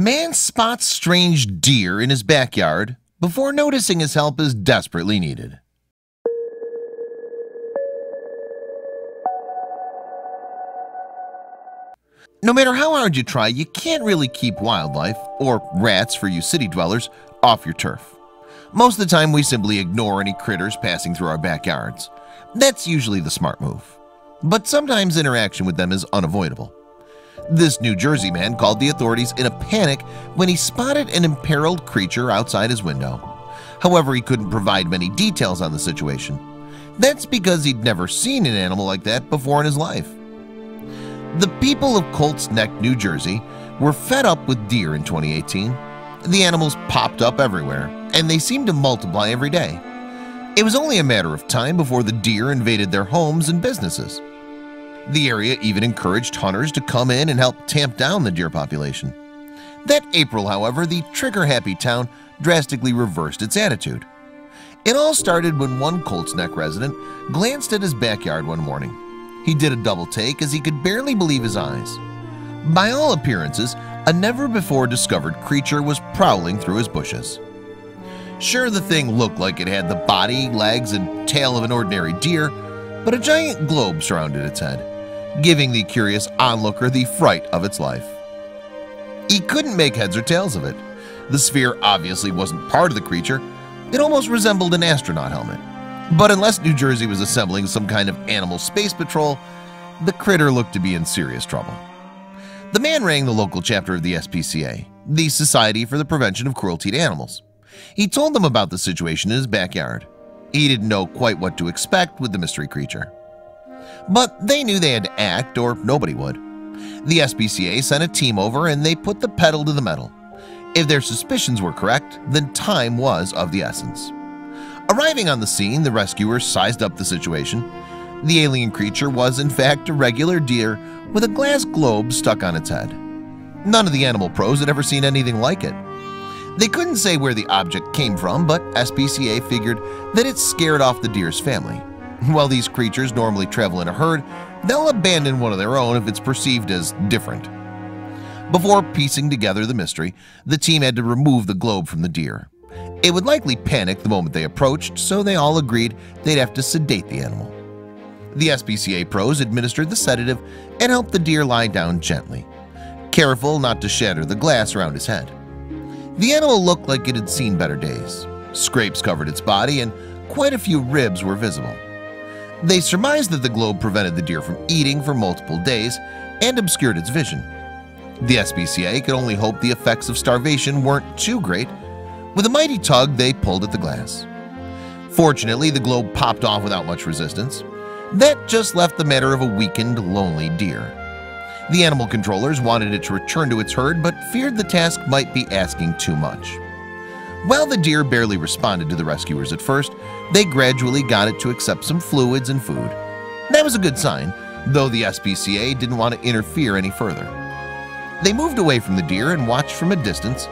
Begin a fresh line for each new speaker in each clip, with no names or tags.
Man spots strange deer in his backyard before noticing his help is desperately needed. No matter how hard you try, you can't really keep wildlife, or rats for you city dwellers, off your turf. Most of the time we simply ignore any critters passing through our backyards. That's usually the smart move. But sometimes interaction with them is unavoidable. This New Jersey man called the authorities in a panic when he spotted an imperiled creature outside his window. However, he couldn't provide many details on the situation. That's because he'd never seen an animal like that before in his life. The people of Colts Neck, New Jersey were fed up with deer in 2018. The animals popped up everywhere, and they seemed to multiply every day. It was only a matter of time before the deer invaded their homes and businesses. The area even encouraged hunters to come in and help tamp down the deer population. That April, however, the trigger-happy town drastically reversed its attitude. It all started when one Colts Neck resident glanced at his backyard one morning. He did a double take as he could barely believe his eyes. By all appearances, a never-before-discovered creature was prowling through his bushes. Sure, the thing looked like it had the body, legs, and tail of an ordinary deer, but a giant globe surrounded its head giving the curious onlooker the fright of its life. He couldn't make heads or tails of it. The sphere obviously wasn't part of the creature. It almost resembled an astronaut helmet. But unless New Jersey was assembling some kind of animal space patrol, the critter looked to be in serious trouble. The man rang the local chapter of the SPCA, the Society for the Prevention of Cruelty to Animals. He told them about the situation in his backyard. He didn't know quite what to expect with the mystery creature. But they knew they had to act or nobody would. The SPCA sent a team over and they put the pedal to the metal. If their suspicions were correct, then time was of the essence. Arriving on the scene, the rescuers sized up the situation. The alien creature was in fact a regular deer with a glass globe stuck on its head. None of the animal pros had ever seen anything like it. They couldn't say where the object came from, but SPCA figured that it scared off the deer's family. While these creatures normally travel in a herd, they'll abandon one of their own if it's perceived as different. Before piecing together the mystery, the team had to remove the globe from the deer. It would likely panic the moment they approached, so they all agreed they'd have to sedate the animal. The SPCA pros administered the sedative and helped the deer lie down gently, careful not to shatter the glass around his head. The animal looked like it had seen better days. Scrapes covered its body and quite a few ribs were visible. They surmised that the globe prevented the deer from eating for multiple days and obscured its vision. The SPCA could only hope the effects of starvation weren't too great. With a mighty tug, they pulled at the glass. Fortunately, the globe popped off without much resistance. That just left the matter of a weakened, lonely deer. The animal controllers wanted it to return to its herd but feared the task might be asking too much. While the deer barely responded to the rescuers at first, they gradually got it to accept some fluids and food. That was a good sign, though the SPCA didn't want to interfere any further. They moved away from the deer and watched from a distance.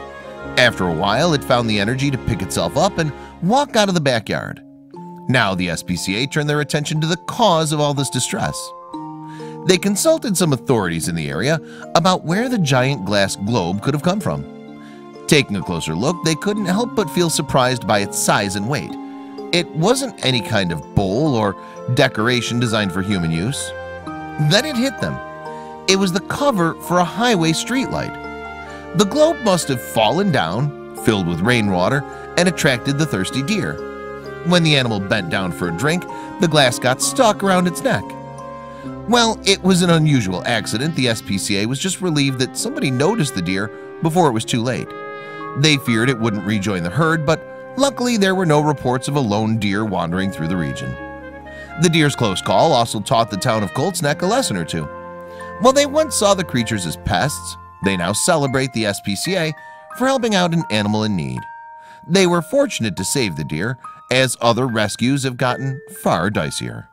After a while, it found the energy to pick itself up and walk out of the backyard. Now the SPCA turned their attention to the cause of all this distress. They consulted some authorities in the area about where the giant glass globe could have come from. Taking a closer look, they couldn't help but feel surprised by its size and weight. It wasn't any kind of bowl or decoration designed for human use. Then it hit them. It was the cover for a highway streetlight. The globe must have fallen down, filled with rainwater, and attracted the thirsty deer. When the animal bent down for a drink, the glass got stuck around its neck. Well, it was an unusual accident. The SPCA was just relieved that somebody noticed the deer before it was too late. They feared it wouldn't rejoin the herd, but luckily there were no reports of a lone deer wandering through the region. The deer's close call also taught the town of Colts Neck a lesson or two. While they once saw the creatures as pests, they now celebrate the SPCA for helping out an animal in need. They were fortunate to save the deer, as other rescues have gotten far dicier.